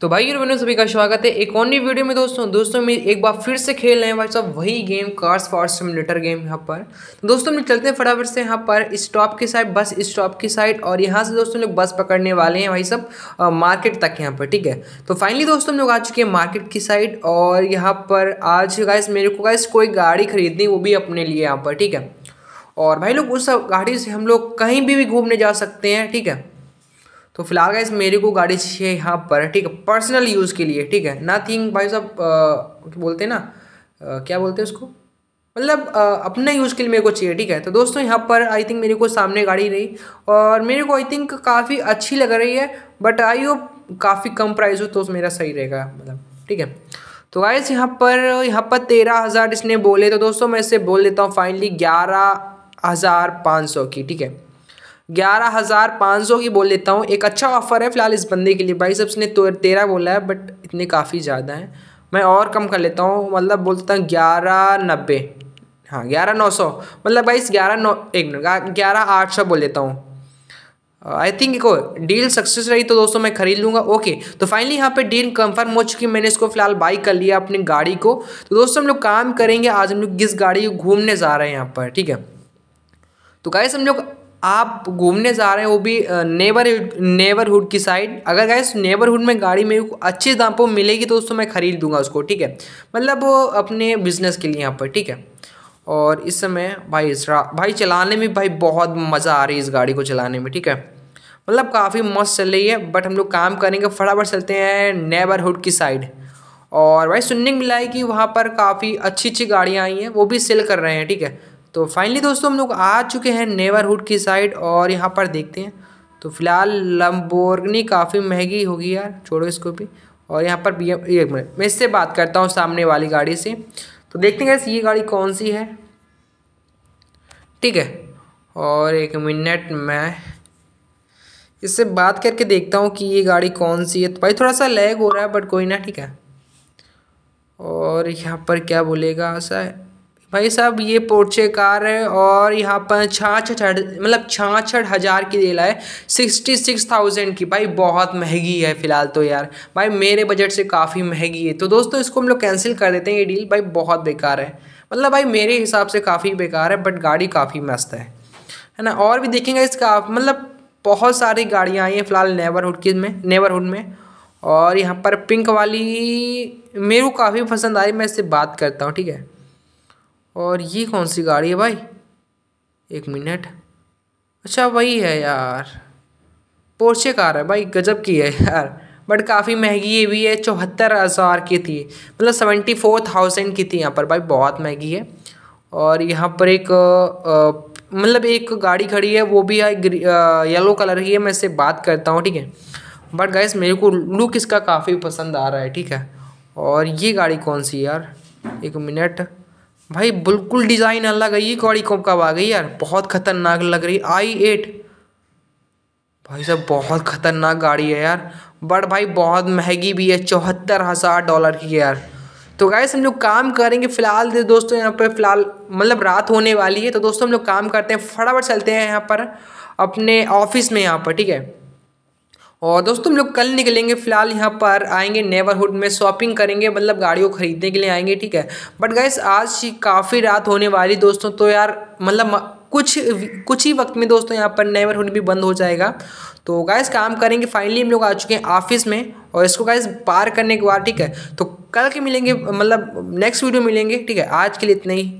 तो भाई और बहनों सभी का स्वागत है। एक और वीडियो में दोस्तों दोस्तों में एक बार फिर से खेल रहे हैं भाई साहब, वही game cars for simulator game यहाँ पर। तो दोस्तों, हम चलते हैं फटाफट से यहाँ पर स्टॉप की साइड बस स्टॉप की साइड और यहाँ से दोस्तों लोग बस पकड़ने वाले हैं भाई सब मार्केट तक यहाँ पर, ठीक है? तो फाइनली दोस्तों हम लोग आ चुके हैं मार्केट की साइड और यहाँ पर आज गाइस मेरे को गाइस कोई गाड़ी खरीदनी वो भी अपने लिए यहाँ पर, ठीक है? और भाई लोग, उस गाड़ी से हम लोग कहीं भी घूमने जा सकते हैं, ठीक है? तो फ़िलहाल गाइस मेरे को गाड़ी चाहिए यहाँ पर ठीक है? पर्सनल यूज़ के लिए ठीक है? नथिंग भाई साहब बोलते हैं ना? आ, क्या बोलते हैं उसको? मतलब अपने यूज़ के लिए मेरे को चाहिए ठीक है? तो दोस्तों यहाँ पर आई थिंक मेरे को सामने गाड़ी रही और मेरे को आई थिंक काफ़ी अच्छी लग रही है बट आई होप काफ़ी कम प्राइस हो तो मेरा सही रहेगा मतलब ठीक है? तो गाइस यहाँ पर यहाँ पर तेरह हज़ार इसने बोले तो दोस्तों मैं इससे बोल देता हूँ फाइनली ग्यारह हज़ार पाँच सौ की ठीक है? ग्यारह हज़ार पाँच सौ की बोल लेता हूँ। एक अच्छा ऑफ़र है फ़िलहाल इस बंदे के लिए। भाई सबने तो तेरह बोला है बट इतने काफ़ी ज़्यादा हैं। मैं और कम कर लेता हूँ। मतलब बोलता हूँ ग्यारह नब्बे। हाँ ग्यारह नौ सौ। मतलब भाई ग्यारह नौ, एक मिनट ग्यारह आठ सौ बोल लेता हूँ। आई थिंक देखो डील सक्सेस रही तो दोस्तों मैं खरीद लूँगा। ओके तो फाइनली यहाँ पे डील कंफर्म हो चुकी मैंने इसको फ़िलहाल बाई कर लिया अपनी गाड़ी को। तो दोस्तों हम लोग काम करेंगे। आज हम लोग किस गाड़ी को घूमने जा रहे हैं यहाँ पर, ठीक है? तो गाइस हम लोग आप घूमने जा रहे हैं, वो भी नेबर नेबरहुड की साइड अगर गैस नेबरहुड में गाड़ी मेरे को अच्छे दाम पर मिलेगी तो उसको मैं ख़रीद दूँगा उसको, ठीक है? मतलब वो अपने बिज़नेस के लिए यहाँ पर, ठीक है? और इस समय, भाई, इस भाई, चलाने में भाई बहुत मज़ा आ रही है इस गाड़ी को चलाने में, ठीक है? मतलब काफ़ी मस्त चल रही है बट हम लोग काम करेंगे, फटाफट चलते हैं नेबरहुड की साइड और भाई, सुनने मिला है कि वहाँ पर काफ़ी अच्छी अच्छी गाड़ियाँ आई हैं, वो भी सेल कर रहे हैं, ठीक है? तो फाइनली दोस्तों हम लोग आ चुके हैं नेबरहुड की साइड और यहाँ पर देखते हैं। तो फ़िलहाल लम्बोर्गनी काफ़ी महँगी होगी यार, छोड़ो इसको भी। और यहाँ पर बी एक मिनट, मैं इससे बात करता हूँ सामने वाली गाड़ी से। तो देखते हैं ये गाड़ी कौन सी है? ठीक है, और एक मिनट मैं इससे बात करके देखता हूँ कि ये गाड़ी कौन सी है। तो भाई थोड़ा सा लैग हो रहा है बट कोई ना, ठीक है। और यहाँ पर क्या बोलेगा, ऐसा भाई साहब, ये पोर्चे कार है और यहाँ पर छाछठ मतलब छाछठ हज़ार की दिला है सिक्सटी सिक्स थाउज़ेंड की। भाई, बहुत महँगी है फ़िलहाल तो यार। भाई, मेरे बजट से काफ़ी महँगी है। तो दोस्तों, इसको हम लोग कैंसिल कर देते हैं ये डील भाई, बहुत बेकार है। मतलब भाई, मेरे हिसाब से काफ़ी बेकार है बट गाड़ी काफ़ी मस्त है। है ना? और भी देखेंगे इसका मतलब बहुत सारी गाड़ियाँ आई हैं फ़िलहाल नेबरहुड की में नेबरहुड में। और यहाँ पर पिंक वाली मेरे को काफ़ी पसंद आई, मैं इससे बात करता हूँ, ठीक है? और ये कौन सी गाड़ी है भाई? एक मिनट। अच्छा वही है यार। पोर्चे कार है भाई, गजब की है यार। बट काफ़ी महँगी ये भी है, चौहत्तर हज़ार की थी। मतलब सेवेंटी फोर थाउज़ेंड की थी यहाँ पर भाई, बहुत महँगी है। और यहाँ पर एक मतलब एक गाड़ी खड़ी है, वो भी है येलो कलर की है, मैं इससे बात करता हूँ, ठीक है? बट गैस मेरे को लुक इसका काफ़ी पसंद आ रहा है, ठीक है? और ये गाड़ी कौन सी यार? एक मिनट। भाई, बिल्कुल डिज़ाइन अलग है ये गाड़ी कब कब आ गई यार? बहुत खतरनाक लग रही। I eight. भाई साहब, बहुत खतरनाक गाड़ी है यार। बट भाई, बहुत महँगी भी है, चौहत्तर हज़ार डॉलर की है यार। तो गाइस हम लोग काम करेंगे फ़िलहाल दोस्तों, यहाँ पर फ़िलहाल मतलब रात होने वाली है। तो दोस्तों, हम लोग काम करते हैं, फटाफट चलते हैं यहाँ पर, अपने ऑफ़िस में यहाँ पर, ठीक है? और दोस्तों, हम लोग कल निकलेंगे, फ़िलहाल यहाँ पर आएँगे नेबरहुड में शॉपिंग करेंगे मतलब गाड़ियों खरीदने के लिए आएँगे, ठीक है? बट गैस आज काफ़ी रात होने वाली दोस्तों तो यार मतलब कुछ कुछ ही वक्त में दोस्तों यहाँ पर नेबरहुड भी बंद हो जाएगा। तो गैस काम करेंगे फाइनली हम लोग आ चुके हैं ऑफ़िस में और इसको गैस पार करने के बाद, ठीक है? तो कल के मिलेंगे मतलब नेक्स्ट वीडियो मिलेंगे, ठीक है? आज के लिए इतना ही।